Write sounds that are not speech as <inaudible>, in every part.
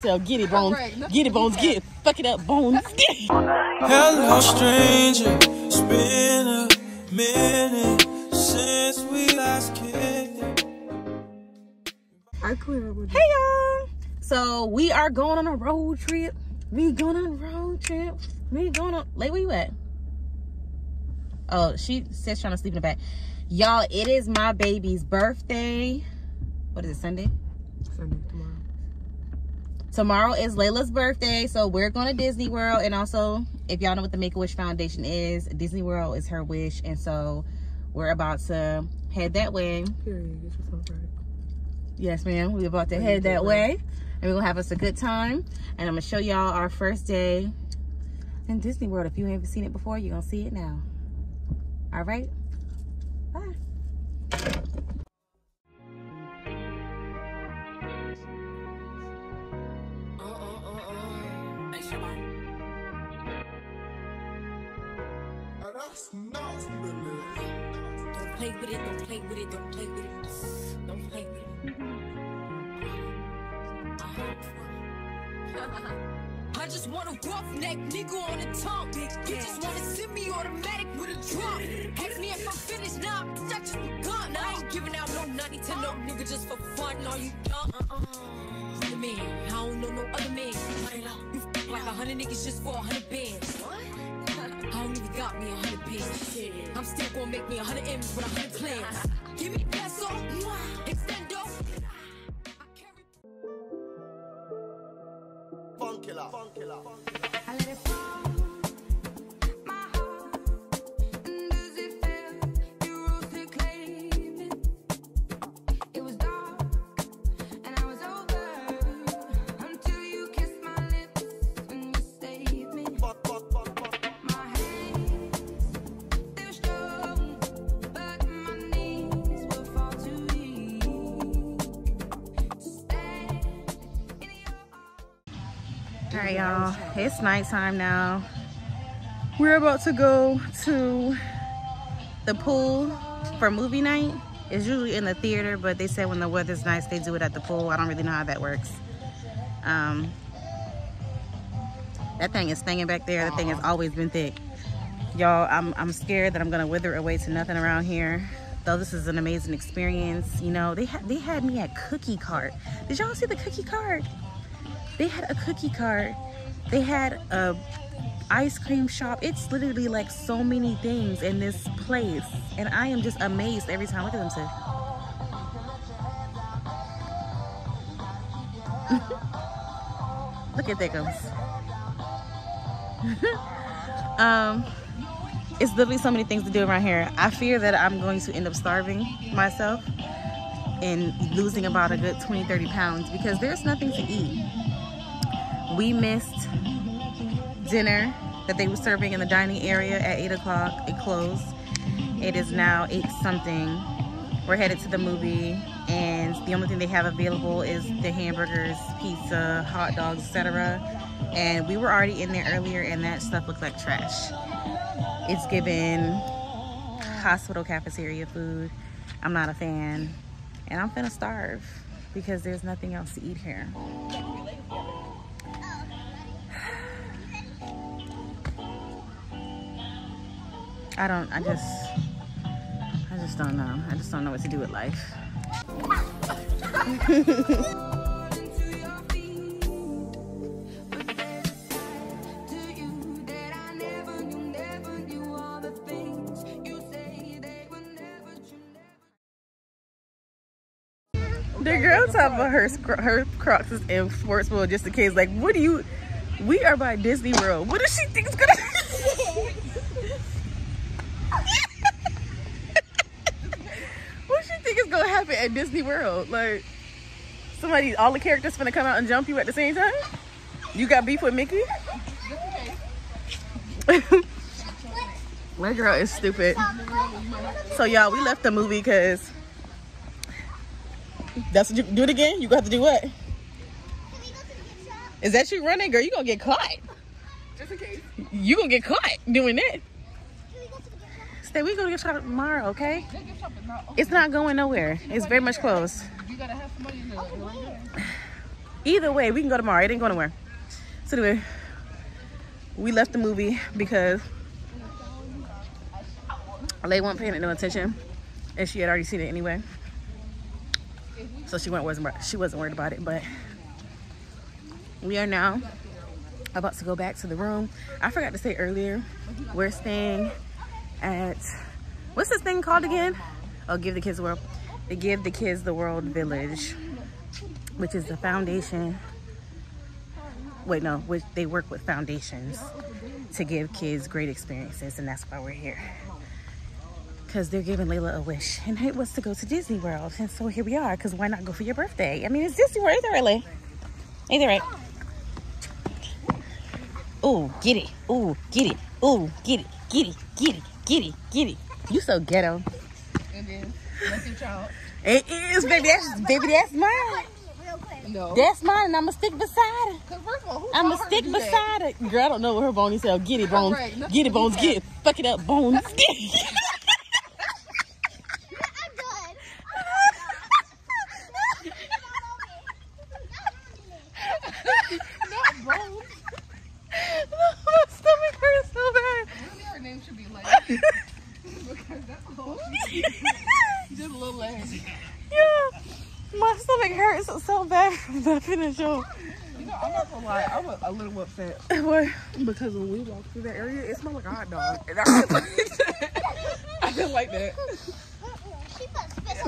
So get it, Bones. Get it, Bones. Get it. Fuck it up, Bones. <laughs> Hello, stranger. It's been a minute since we last kicked. I clear up with Hey y'all. So we are going on a road trip. We going on a road trip. We going on. Like, where you at? Oh, she says trying to sleep in the back. Y'all, it is my baby's birthday. What is it, Sunday? Sunday tomorrow. Tomorrow is Layla's birthday, so we're going to Disney World. And also, if y'all know what the Make-A-Wish Foundation is, Disney World is her wish. And so we're about to head that way. Period. Right. Yes, ma'am. We're about to Ready head that way. And we're going to have us a good time. And I'm going to show y'all our first day in Disney World. If you haven't seen it before, you're going to see it now. All right? Bye. Don't play with it, don't play with it, don't play with it. Don't play with it. I just want a roughneck nigga on the tongue. You just wanna send me automatic with a drum. Ask me if I'm finished now, nah, I just begun. I ain't giving out no 90 to no nigga just for fun. Are you dumb? Uh-uh. Other man, I don't know no other man. You like a hundred niggas just for a hundred bands. I don't even got me a hundred bands. I'm still gonna make me a hundred M's with a hundred plans. Give me peso, extendo. I carry I let it fall. All right, y'all. It's nighttime now. We're about to go to the pool for movie night. It's usually in the theater, but they said when the weather's nice, they do it at the pool. I don't really know how that works. Um, that thing is staying back there. The thing has always been thick. Y'all, I'm, I'm scared that I'm gonna wither away to nothing around here. Though this is an amazing experience. You know, they had they had me at cookie cart. Did y'all see the cookie cart? They had a cookie cart. They had a ice cream shop. It's literally like so many things in this place. And i am just amazed every time <laughs> look at them two look at thickums <laughs> um it's literally so many things to do around here. I fear that i'm going to end up starving myself and losing about a good 20 30 pounds because there's nothing to eat we missed dinner that they were serving in the dining area at 8 o'clock. It closed. It is now 8 something. We're headed to the movie and the only thing they have available is the hamburgers, pizza, hot dogs, etc. And we were already in there earlier and that stuff looked like trash. It's given hospital cafeteria food. I'm not a fan. And I'm gonna starve because there's nothing else to eat here. I don't, I just, I just don't know. I just don't know what to do with life. the girl talking about her her Crocs in sports mode just in case. Like, what do you? We are by Disney World. What does she think is gonna? <laughs> what she think is gonna happen at Disney World? Like, somebody, all the characters gonna come out and jump you at the same time? You got beef with Mickey? <laughs> My girl is stupid. So y'all, we left the movie because that's what you do it again. You got to do what? Is that you running, girl? You gonna get caught. Just in case. You gonna get caught doing that. Stay. We go to get shot tomorrow, okay? It's not going nowhere. It's very much closed. You gotta have somebody in the. Oh, Either way, we can go tomorrow. It ain't going nowhere. So anyway, we left the movie because Lay wasn't paying it no attention, and she had already seen it anyway. So she wasn't she wasn't worried about it. But we are now about to go back to the room. I forgot to say earlier, we're staying at what's this thing called again? Oh, Give the Kids the World. The Give the Kids the World Village, which is the foundation. Wait, no, which they work with foundations to give kids great experiences, and that's why we're here. Because they're giving Layla a wish, and it was to go to Disney World, and so here we are. Because why not go for your birthday? I mean, it's Disney World, right, Lay? Ain't right? Ooh, get it. Ooh, get it. Ooh, get it. Get it. Get it. Get it. Get it. You so ghetto. And then, that's your child. It is, baby. That's baby. That's mine. No. That's mine. And I'ma stick beside it. Cause first of all, I'ma stick to that? beside it. Girl, I don't know what her bony said. Get it, bones. Correct. Nothing Get it, bones. Get it. Fuck it up, bones. <laughs> Not bones. My stomach hurts so bad. Really, her name should be like. because that's all. Just a little leg. Yeah. My stomach hurts so bad from that finish show. You know, I'm not gonna lie. I'm a, a little upset What? because when we walked through that area, it smelled like a hot dog, and I didn't like that. <laughs> I didn't like that.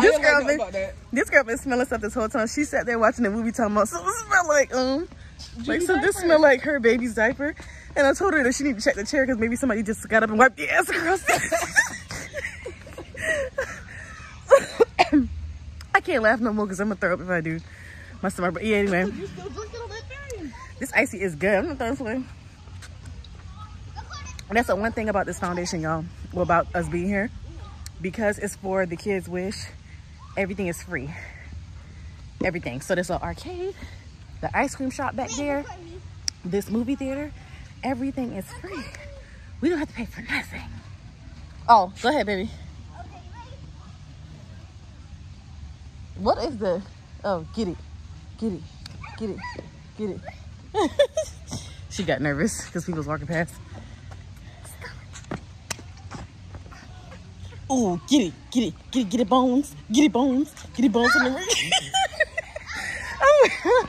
This girl like been, this girl been smelling stuff this whole time. She sat there watching the movie talking about, so it smell like, um, like, so this smell like her baby's diaper. And I told her that she need to check the chair because maybe somebody just got up and wiped the ass across it. <laughs> I can't laugh no more because I'm going to throw up if I do. My stomach, but yeah, anyway. <laughs> You still on that thing? This icy is good. I'm not throwing this away. And that's the one thing about this foundation, y'all. Well, about us being here. Because it's for the kids' wish, everything is free. Everything. So there's an arcade, the ice cream shop back there, this movie theater. Everything is free. We don't have to pay for nothing. Oh, go ahead, baby. What is the? Oh, get it, get it, get it, get it. <laughs> she got nervous because people was walking past. Oh, get it, get it, get it, get it, bones, get it, bones, get it, bones in the ring. <laughs> I'm, <laughs>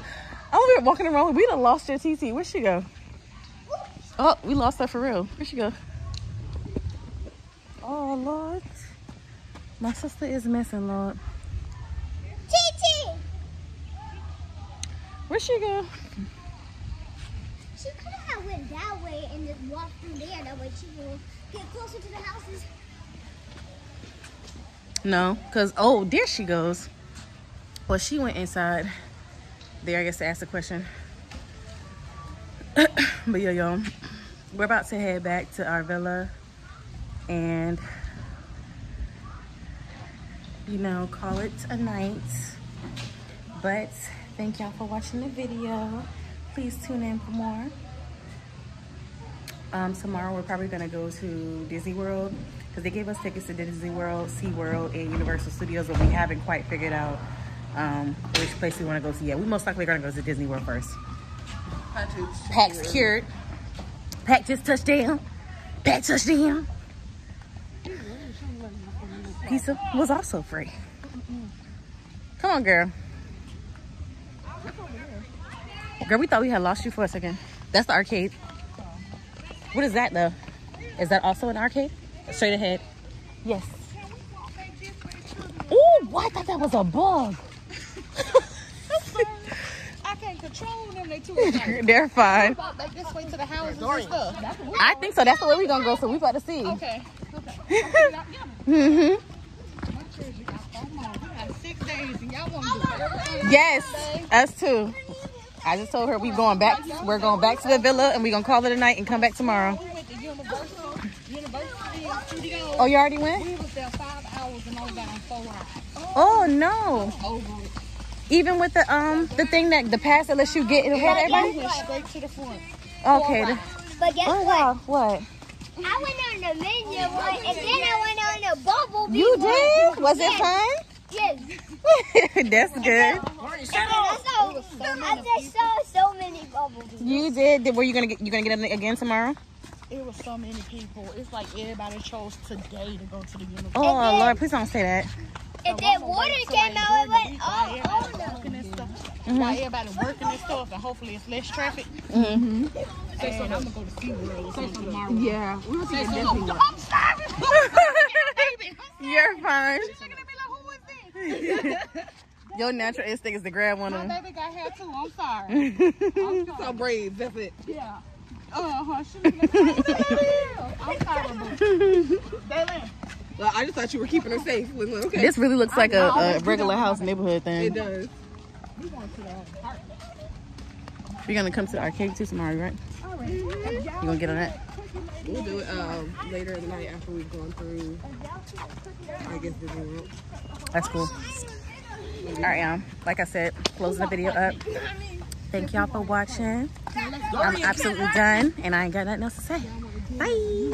I'm over here walking around. We done lost your TT. Where'd she go? Oh, we lost her for real. Where'd she go? Oh, Lord. My sister is missing, Lord. TT! Where'd she go? She could have went that way and just walked through there. That way she will get closer to the houses. No, because, oh, there she goes. Well, she went inside there, I guess, to ask a question. But yeah, y'all, we're about to head back to our villa and, you know, call it a night. But thank y'all for watching the video. Please tune in for more. Um, tomorrow we're probably gonna go to Disney World because they gave us tickets to Disney World, Sea World, and Universal Studios, but we haven't quite figured out um, which place we want to go to yet. We most likely are gonna go to Disney World first. Pack secured. Pack just touched down. Pack touched down. Pizza was also free. Come on, girl. Girl, we thought we had lost you for a second. That's the arcade. What is that though? Is that also an arcade? Straight ahead. Yes. Oh. I thought that was a bug. I can't control them. They too <laughs> They're fine. About like this way to the houses and stuff. I think so. That's the way we're gonna go. So we about to see. Okay. Six days and y'all want to do everything. Yes, us too. I just told her we going back. We're going back to the villa and we're gonna call it a night and come back tomorrow. We went to Universal, University Studios. Oh, you already went? We was there five hours and only got on four rides. Oh no! Over it. Even with the um the thing that the pass that lets you get ahead of We everybody. went straight to the front. Okay. the- But guess Oh what? wow! What? I went on the menu one, and then I went on the bubble. Bee You one. did? Was it fun? Yes. <laughs> That's good. I saw, I just saw so many bumblebees. You did. Did- Were you gonna get? You gonna get it again tomorrow? It was so many people. It's like everybody chose today to go to the university. Oh then- Lord, please don't say that. If that water came out, it went all Everybody over. working and stuff. Mm-hmm. While everybody working and stuff, and hopefully it's less traffic. Mm-hmm. Say so. I'm gonna go to SeaWorld or something tomorrow. Yeah, we'll see at Disney World. I'm sorry. <laughs> <laughs> You're fine. She's looking at me like, who is this? <laughs> Your natural instinct is to grab one of them. My them. baby got hair too. I'm sorry. I'm sorry. So brave. that's it. Yeah. Uh-huh. She looking at me like, "Who the hell?" I'm sorry, boo. Daylin. Well, I just thought you were keeping her safe. Okay, This really looks like a, a regular house neighborhood thing. it thing. does. We're gonna come to the arcade too tomorrow, right? You gonna get on that? We'll do it uh, later in the night after we've gone through, I guess, Disney World. That's cool. All right, y'all. Like I said, closing the video up. Thank y'all for watching. I'm absolutely done, and I ain't got nothing else to say. Bye.